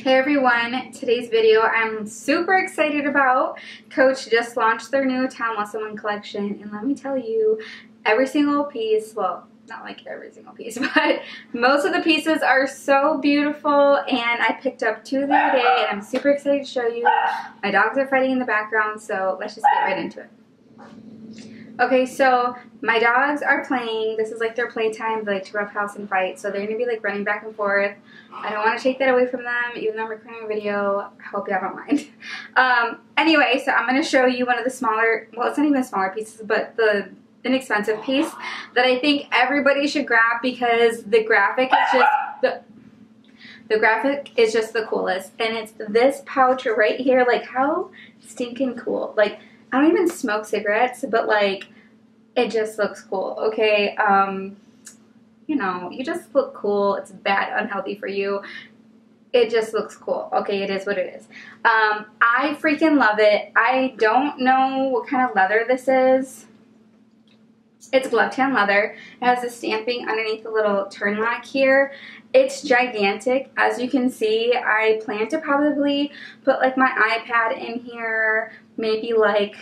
Hey everyone, today's video I'm super excited about. Coach just launched their new Tom Wesselmann collection and let me tell you, every single piece, well, not like every single piece, but most of the pieces are so beautiful and I picked up two the other day and I'm super excited to show you. My dogs are fighting in the background, so let's just get right into it. Okay, so my dogs are playing. This is like their playtime. Like to roughhouse and fight. So they're to be like running back and forth. I don't want to take that away from them, even though I'm recording a video. I hope you don't mind. Um, anyway, so I'm to show you one of the smaller, well, it's not even the smaller pieces, but the inexpensive piece that I think everybody should grab because the graphic is just the the graphic is just the coolest and it's this pouch right here like how stinking cool like I don't even smoke cigarettes, but like it just looks cool. Okay, um, you know, you just look cool. It's bad, unhealthy for you. It just looks cool. Okay, it is what it is. Um, I freaking love it. I don't know what kind of leather this is. It's glove tan leather. It has a stamping underneath the little turn lock here. It's gigantic. As you can see, I plan to probably put like my iPad in here, maybe like,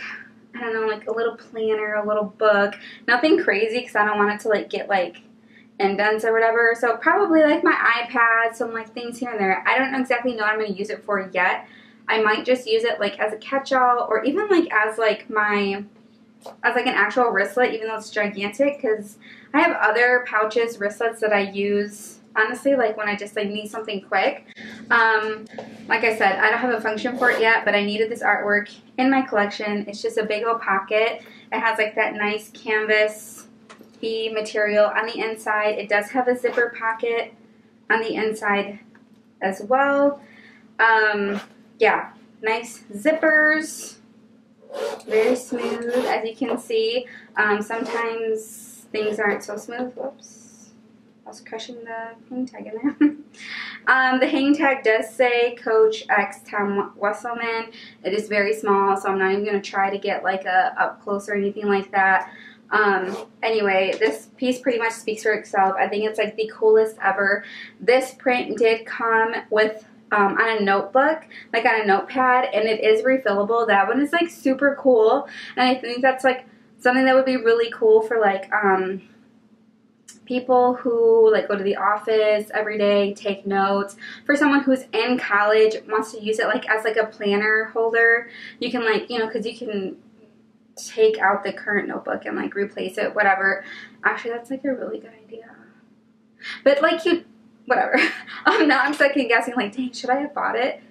I don't know, like a little planner, a little book. Nothing crazy because I don't want it to like get like indents or whatever. So probably like my iPad, some like things here and there. I don't exactly know what I'm going to use it for yet. I might just use it like as a catch-all or even like as like my as like an actual wristlet even though it's gigantic because I have other pouches wristlets that I use honestly like when I just like need something quick. Um, like I said, I don't have a function for it yet, but I needed this artwork in my collection. It's just a big old pocket. It has like that nice canvas e material on the inside. It does have a zipper pocket on the inside as well. Um, yeah, nice zippers. Very smooth, as you can see. Um, sometimes things aren't so smooth. Whoops. I was crushing the hang tag in there. um, the hang tag does say Coach X Tom Wesselmann. It is very small, so I'm not even going to try to get like a up close or anything like that. Um, anyway, this piece pretty much speaks for itself. I think it's like the coolest ever. This print did come with um, on a notebook, like on a notepad, and it is refillable. That one is like super cool, and I think that's like something that would be really cool for like um, people who like go to the office every day, take notes. For someone who's in college, wants to use it like as like a planner holder, you can like, you know, because you can take out the current notebook and like replace it, whatever. Actually, that's like a really good idea. But like you, whatever. um, now I'm second guessing like, dang, should I have bought it?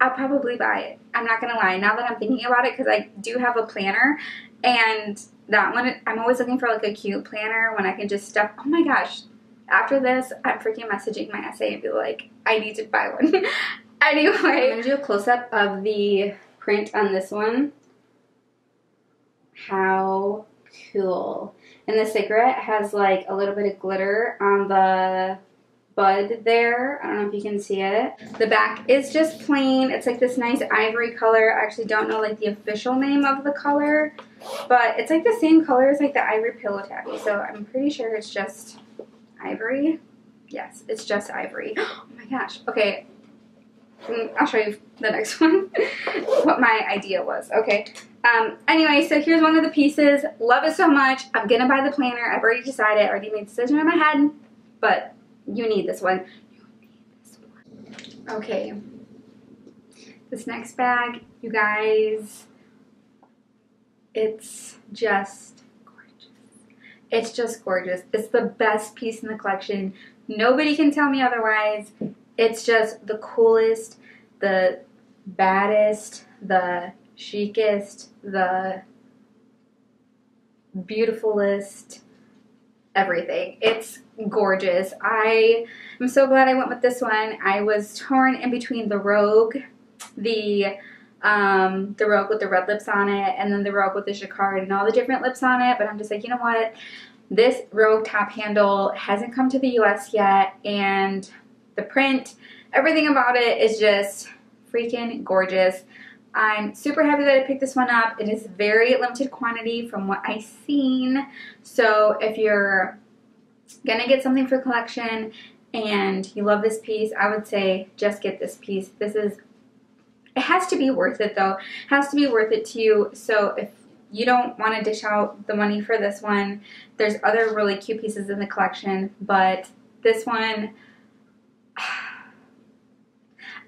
I'll probably buy it. I'm not gonna lie. Now that I'm thinking about it, because I do have a planner, and that one, I'm always looking for like a cute planner when I can just stuff. Oh my gosh, after this, I'm freaking messaging my SA and be like, I need to buy one. anyway, I'm gonna do a close up of the print on this one. How cool. And the cigarette has like a little bit of glitter on the bud there. I don't know if you can see it. The back is just plain. It's like this nice ivory color. I actually don't know like the official name of the color, but it's like the same color as like the ivory pillow tabby. So I'm pretty sure it's just ivory. Yes, it's just ivory. Oh my gosh. Okay. Mm, I'll show you the next one, what my idea was. Okay. Um, anyway, so here's one of the pieces. Love it so much. I'm going to buy the planner. I've already decided. I already made a decision in my head. But you need this one. You need this one. Okay. This next bag, you guys, it's just gorgeous. It's just gorgeous. It's the best piece in the collection. Nobody can tell me otherwise. It's just the coolest, the baddest, the chicest, the beautifulest, everything. It's gorgeous. I am so glad I went with this one. I was torn in between the Rogue, the um, the Rogue with the red lips on it, and then the Rogue with the Jacquard and all the different lips on it. But I'm just like, you know what? This Rogue top handle hasn't come to the US yet, and the print, everything about it is just freaking gorgeous. I'm super happy that I picked this one up. It is very limited quantity from what I've seen. So if you're gonna get something for collection and you love this piece, I would say just get this piece. This is, it has to be worth it though. It has to be worth it to you. So if you don't want to dish out the money for this one, there's other really cute pieces in the collection, but this one,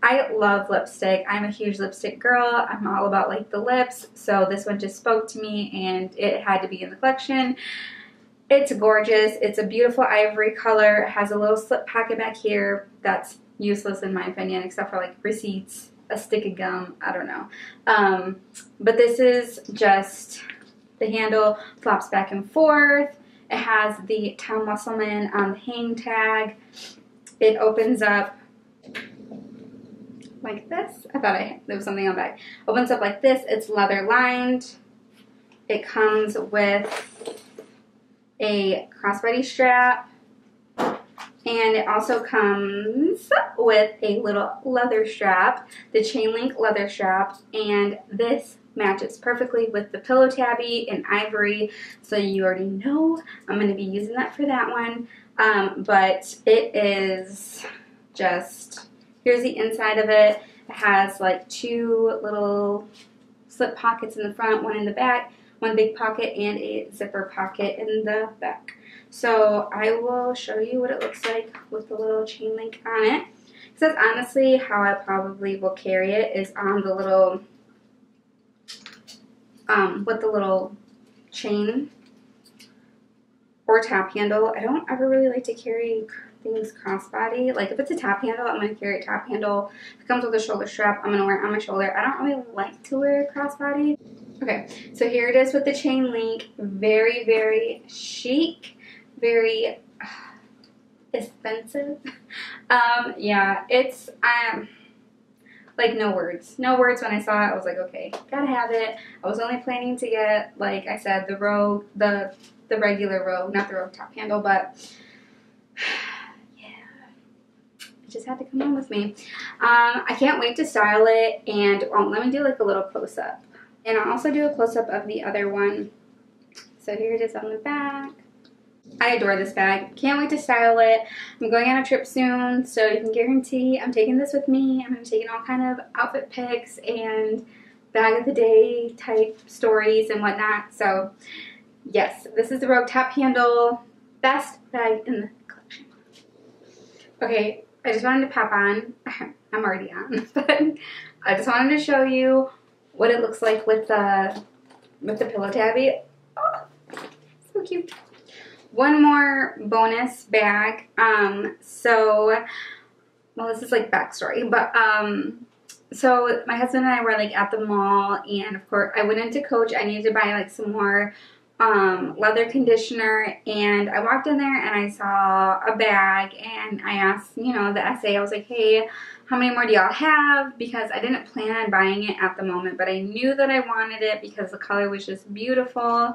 I love lipstick. I'm a huge lipstick girl. I'm all about like the lips. So this one just spoke to me and it had to be in the collection. It's gorgeous. It's a beautiful ivory color. It has a little slip pocket back here that's useless in my opinion except for like receipts, a stick of gum, I don't know. Um, but this is just the handle flops back and forth. It has the Tom Wesselmann on the hang tag. It opens up like this. I thought I, there was something on the back. Opens up like this. It's leather lined. It comes with a crossbody strap. And it also comes with a little leather strap, the chain link leather strap, and this matches perfectly with the pillow tabby in ivory. So you already know I'm going to be using that for that one. Um, but it is just Here's the inside of it. It has like two little slip pockets in the front, one in the back, one big pocket, and a zipper pocket in the back. So I will show you what it looks like with the little chain link on it. Because that's honestly how I probably will carry it is on the little, um, with the little chain or top handle. I don't ever really like to carry things crossbody. Like if it's a top handle, I'm going to carry a top handle. If it comes with a shoulder strap, I'm going to wear it on my shoulder. I don't really like to wear crossbody. Okay, so here it is with the chain link. Very, very chic. Very uh, expensive. um, yeah, it's, um, like no words. No words when I saw it. I was like, okay, gotta have it. I was only planning to get, like I said, the rogue, the the regular rogue, not the rogue top handle, but just had to come on with me. Um, I can't wait to style it and let me do like a little close-up. And I'll also do a close-up of the other one. So here it is on the back. I adore this bag. Can't wait to style it. I'm going on a trip soon, so you can guarantee I'm taking this with me. I'm taking all kind of outfit pics and bag of the day type stories and whatnot. So yes, this is the Rogue Top Handle. Best bag in the collection. Okay, I just wanted to pop on. I'm already on, but I just wanted to show you what it looks like with the with the pillow tabby. Oh, so cute. One more bonus bag. Um, so, well, this is like backstory, but um, so my husband and I were like at the mall, and of course, I went into Coach. I needed to buy like some more um, leather conditioner and I walked in there and I saw a bag and I asked, you know, the SA, I was like, hey, how many more do y'all have? Because I didn't plan on buying it at the moment, but I knew that I wanted it because the color was just beautiful.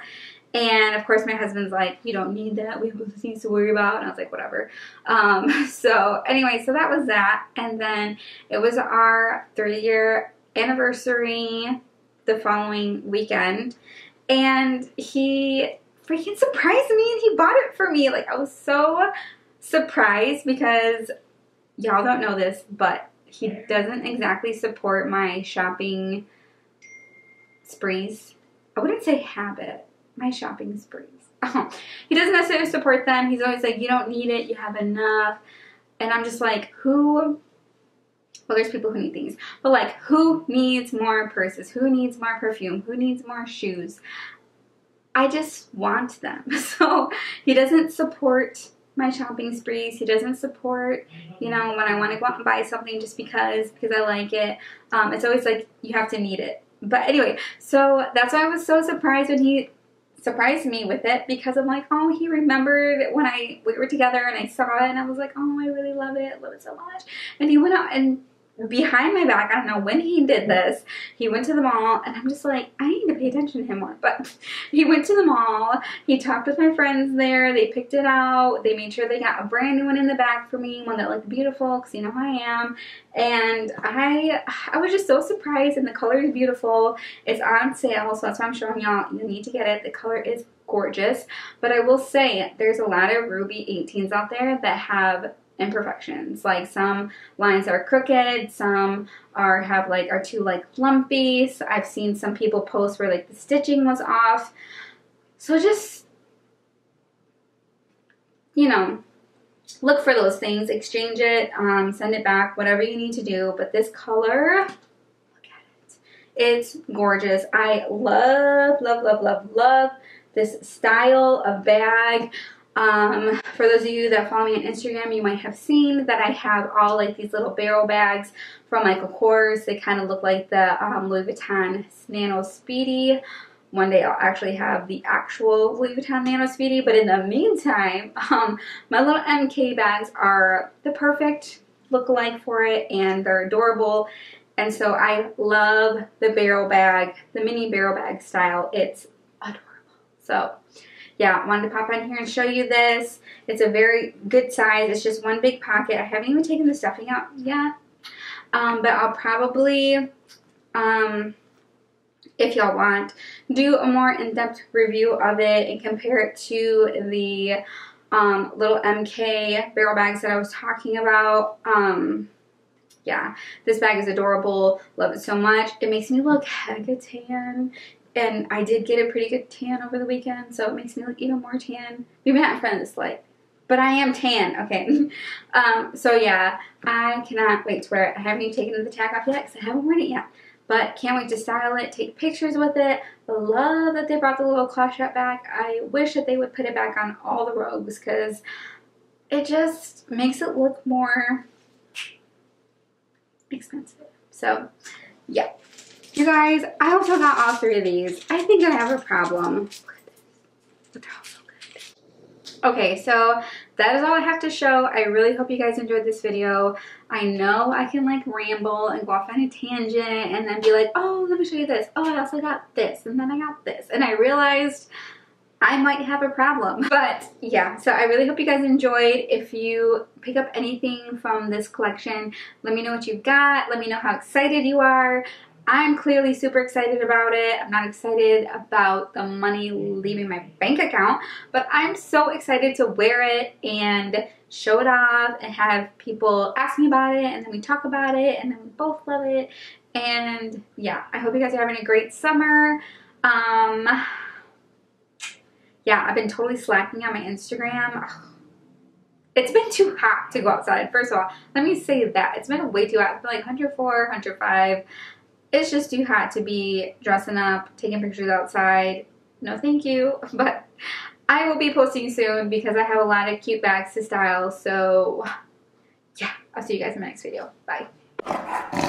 And of course, my husband's like, you don't need that. We have things to worry about. And I was like, whatever. Um, so anyway, so that was that. And then it was our three year anniversary the following weekend and he freaking surprised me and he bought it for me. Like I was so surprised because y'all don't know this, but he doesn't exactly support my shopping sprees. I wouldn't say habit, my shopping sprees. he doesn't necessarily support them. He's always like, you don't need it, you have enough. And I'm just like, who well, there's people who need things, but like, who needs more purses? Who needs more perfume? Who needs more shoes? I just want them. So he doesn't support my shopping sprees. He doesn't support, you know, when I want to go out and buy something just because because I like it. Um, it's always like you have to need it. But anyway, so that's why I was so surprised when he surprised me with it because I'm like, oh, he remembered when I we were together and I saw it and I was like, oh, I really love it, love it so much. And he went out and behind my back. I don't know when he did this. He went to the mall, and I'm just like, I need to pay attention to him more. But he went to the mall. He talked with my friends there. They picked it out. They made sure they got a brand new one in the bag for me, one that looked beautiful, because you know I am. And I, I was just so surprised, and the color is beautiful. It's on sale, so that's why I'm showing y'all. You need to get it. The color is gorgeous. But I will say, there's a lot of Ruby 18s out there that have imperfections. Like some lines are crooked, some are have like are too like lumpy. So I've seen some people post where like the stitching was off. So just you know, look for those things, exchange it, um, send it back, whatever you need to do. But this color, look at it. It's gorgeous. I love, love, love, love, love this style of bag. Um, for those of you that follow me on Instagram, you might have seen that I have all like these little barrel bags from Michael Kors. They kind of look like the um, Louis Vuitton Nano Speedy. One day I'll actually have the actual Louis Vuitton Nano Speedy, but in the meantime, um, my little MK bags are the perfect look-alike for it and they're adorable. And so I love the barrel bag, the mini barrel bag style. It's adorable. So yeah, wanted to pop on here and show you this. It's a very good size. It's just one big pocket. I haven't even taken the stuffing out yet. Um, but I'll probably, um, if y'all want, do a more in-depth review of it and compare it to the um, little MK barrel bags that I was talking about. Um, yeah, this bag is adorable. Love it so much. It makes me look hecka tan and I did get a pretty good tan over the weekend, so it makes me look even more tan. Maybe not in front of this light, but I am tan, okay. um, so yeah, I cannot wait to wear it. I haven't even taken the tag off yet because I haven't worn it yet. But can't wait to style it, take pictures with it. Love that they brought the little claw strap back. I wish that they would put it back on all the robes because it just makes it look more expensive. So, yeah. You guys, I also got all three of these. I think I have a problem. Okay, so that is all I have to show. I really hope you guys enjoyed this video. I know I can like ramble and go off on a tangent and then be like, oh, let me show you this. Oh, I also got this and then I got this. And I realized I might have a problem. But yeah, so I really hope you guys enjoyed. If you pick up anything from this collection, let me know what you got. Let me know how excited you are. I'm clearly super excited about it. I'm not excited about the money leaving my bank account, but I'm so excited to wear it and show it off and have people ask me about it and then we talk about it and then we both love it. And yeah, I hope you guys are having a great summer. Um, yeah, I've been totally slacking on my Instagram. It's been too hot to go outside. First of all, let me say that. It's been way too hot. It's been like 104, 105 it's just too hot to be dressing up, taking pictures outside. No thank you. But I will be posting soon because I have a lot of cute bags to style. So yeah, I'll see you guys in my next video. Bye.